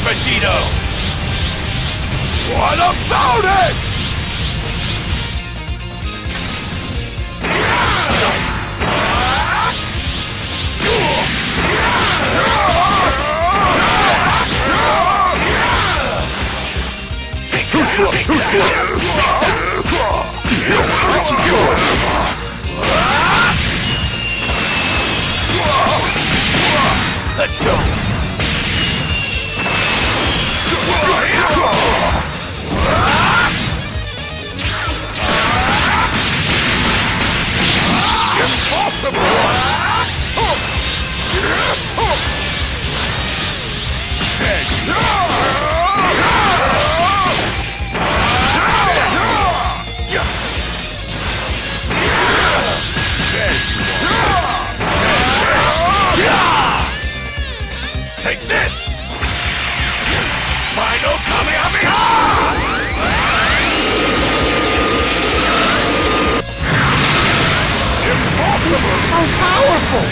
Vegito! What about it? Too slow, too slow. Let's go! So powerful!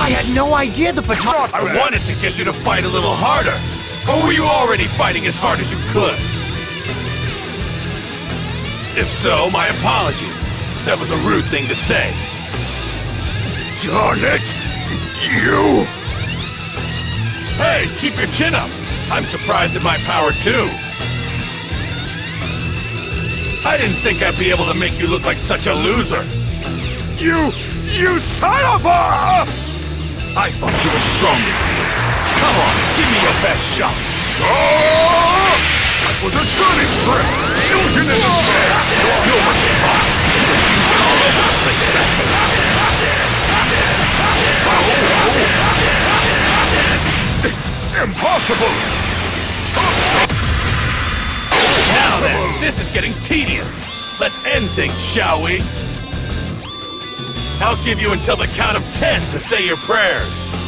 I had no idea the baton. I wanted to get you to fight a little harder. Or were you already fighting as hard as you could? If so, my apologies. That was a rude thing to say. Darn it! You! Hey, keep your chin up. I'm surprised at my power too. I didn't think I'd be able to make you look like such a loser. You! You son of a! I thought you were stronger than this. Come on, give me your best shot. Oh! That was a dirty trick! Illusion isn't fair! To talk. Use it all. Impossible! Now then, this is getting tedious. Let's end things, shall we? I'll give you until the count of ten to say your prayers.